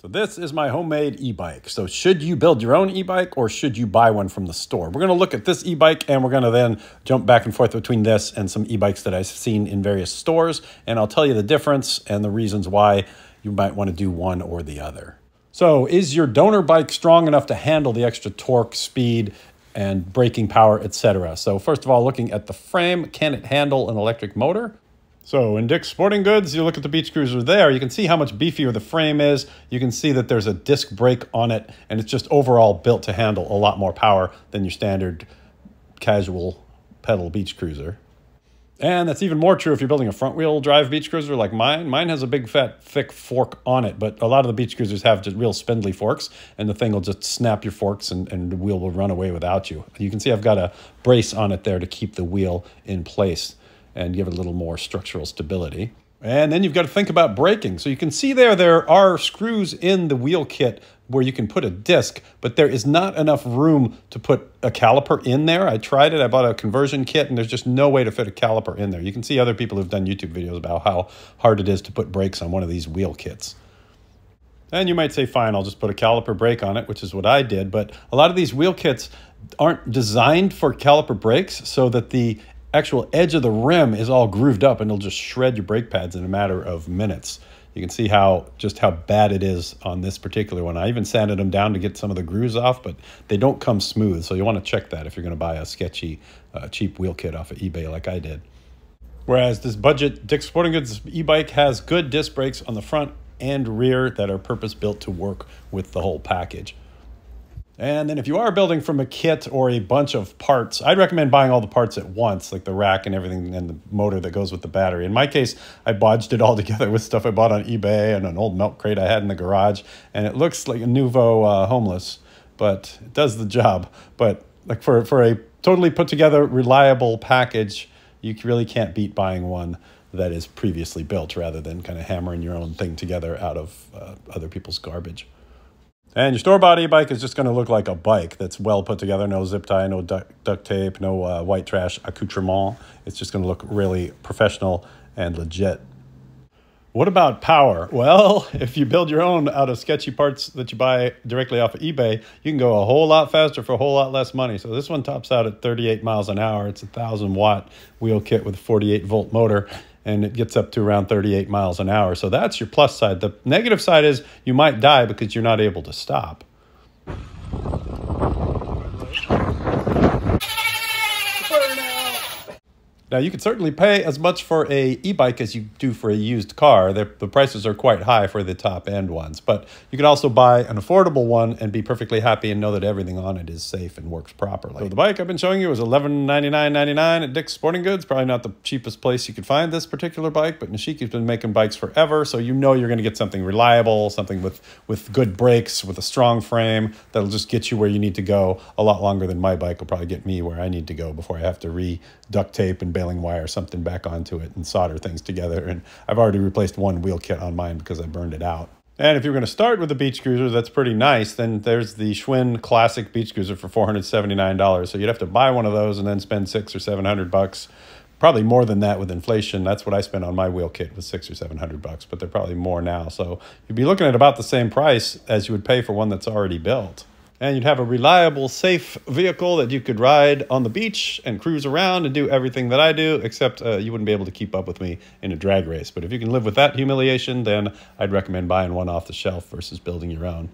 So this is my homemade e-bike. So should you build your own e-bike or should you buy one from the store? We're gonna look at this e-bike and we're gonna then jump back and forth between this and some e-bikes that I've seen in various stores. And I'll tell you the difference and the reasons why you might wanna do one or the other. So is your donor bike strong enough to handle the extra torque, speed, and braking power, etc.? So first of all, looking at the frame, can it handle an electric motor? So in Dick's Sporting Goods, you look at the Beach Cruiser there, you can see how much beefier the frame is. You can see that there's a disc brake on it, and it's just overall built to handle a lot more power than your standard casual pedal beach cruiser. And that's even more true if you're building a front wheel drive beach cruiser like mine. Mine has a big fat thick fork on it, but a lot of the beach cruisers have just real spindly forks and the thing will just snap your forks and, and the wheel will run away without you. You can see I've got a brace on it there to keep the wheel in place and give it a little more structural stability. And then you've got to think about braking. So you can see there, there are screws in the wheel kit where you can put a disc, but there is not enough room to put a caliper in there. I tried it, I bought a conversion kit, and there's just no way to fit a caliper in there. You can see other people who've done YouTube videos about how hard it is to put brakes on one of these wheel kits. And you might say, fine, I'll just put a caliper brake on it, which is what I did. But a lot of these wheel kits aren't designed for caliper brakes so that the actual edge of the rim is all grooved up and it'll just shred your brake pads in a matter of minutes. You can see how just how bad it is on this particular one. I even sanded them down to get some of the grooves off, but they don't come smooth. So you want to check that if you're going to buy a sketchy, uh, cheap wheel kit off of eBay like I did. Whereas this budget Dick's Sporting Goods e-bike has good disc brakes on the front and rear that are purpose built to work with the whole package. And then if you are building from a kit or a bunch of parts, I'd recommend buying all the parts at once, like the rack and everything and the motor that goes with the battery. In my case, I bodged it all together with stuff I bought on eBay and an old milk crate I had in the garage. And it looks like a Nouveau uh, homeless, but it does the job. But like for, for a totally put together, reliable package, you really can't beat buying one that is previously built rather than kind of hammering your own thing together out of uh, other people's garbage. And your store-bought e-bike is just going to look like a bike that's well put together, no zip tie, no duct, duct tape, no uh, white trash accoutrement. It's just going to look really professional and legit. What about power? Well, if you build your own out of sketchy parts that you buy directly off of eBay, you can go a whole lot faster for a whole lot less money. So this one tops out at 38 miles an hour. It's a 1,000 watt wheel kit with a 48 volt motor and it gets up to around 38 miles an hour. So that's your plus side. The negative side is you might die because you're not able to stop. Now you could certainly pay as much for a e-bike as you do for a used car. the prices are quite high for the top end ones, but you can also buy an affordable one and be perfectly happy and know that everything on it is safe and works properly. So the bike I've been showing you is $1199.99 at Dick's Sporting Goods. Probably not the cheapest place you could find this particular bike, but Nishiki's been making bikes forever, so you know you're going to get something reliable, something with with good brakes, with a strong frame that'll just get you where you need to go a lot longer than my bike will probably get me where I need to go before I have to re duct tape and baling wire something back onto it and solder things together. And I've already replaced one wheel kit on mine because I burned it out. And if you're going to start with a beach cruiser that's pretty nice, then there's the Schwinn Classic Beach Cruiser for $479. So you'd have to buy one of those and then spend six or 700 bucks. Probably more than that with inflation. That's what I spent on my wheel kit was six or 700 bucks, but they're probably more now. So you'd be looking at about the same price as you would pay for one that's already built and you'd have a reliable, safe vehicle that you could ride on the beach and cruise around and do everything that I do, except uh, you wouldn't be able to keep up with me in a drag race. But if you can live with that humiliation, then I'd recommend buying one off the shelf versus building your own.